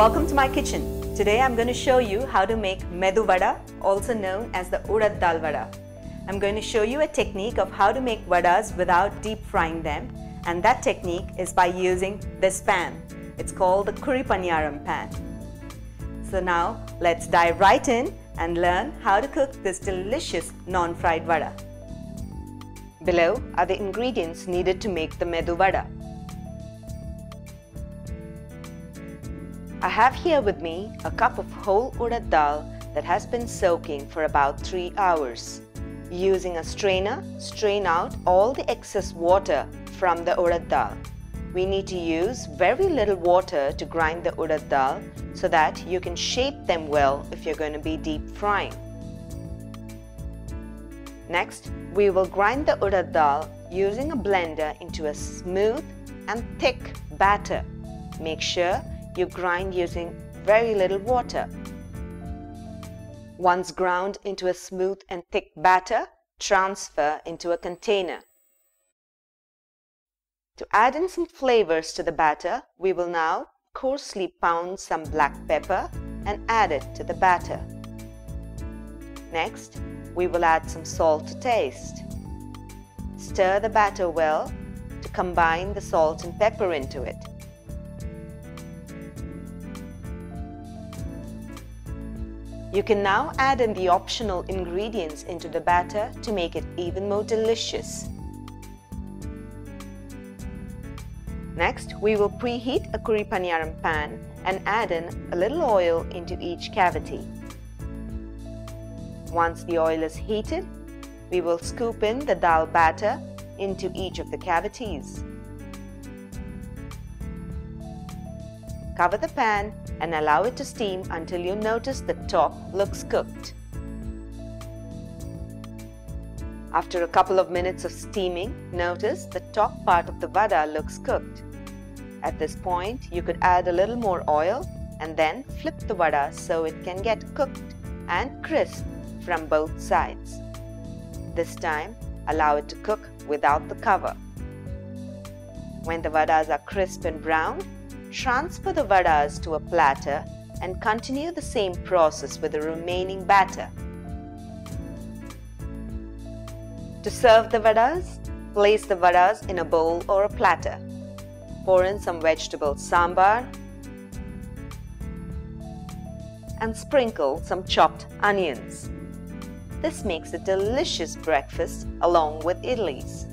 Welcome to my kitchen. Today I'm going to show you how to make medu vada, also known as the urad dal vada. I'm going to show you a technique of how to make vadas without deep frying them and that technique is by using this pan. It's called the Kuzhi Paniyaram pan. So now let's dive right in and learn how to cook this delicious non-fried vada. Below are the ingredients needed to make the medu vada. I have here with me a cup of whole urad dal that has been soaking for about 3 hours. Using a strainer, strain out all the excess water from the urad dal. We need to use very little water to grind the urad dal so that you can shape them well if you're going to be deep frying. Next, we will grind the urad dal using a blender into a smooth and thick batter. Make sure you grind using very little water. Once ground into a smooth and thick batter, transfer into a container. To add in some flavors to the batter, we will now coarsely pound some black pepper and add it to the batter. Next, we will add some salt to taste. Stir the batter well to combine the salt and pepper into it. You can now add in the optional ingredients into the batter to make it even more delicious. Next, we will preheat a Kuzhi Paniyaram pan and add in a little oil into each cavity. Once the oil is heated, we will scoop in the dal batter into each of the cavities. Cover the pan and allow it to steam until you notice the top looks cooked. After a couple of minutes of steaming, notice the top part of the vada looks cooked. At this point, you could add a little more oil and then flip the vada so it can get cooked and crisp from both sides. This time, allow it to cook without the cover. When the vadas are crisp and brown, Transfer the vadas to a platter and continue the same process with the remaining batter. To serve the vadas, place the vadas in a bowl or a platter. Pour in some vegetable sambar and sprinkle some chopped onions. This makes a delicious breakfast along with idlis.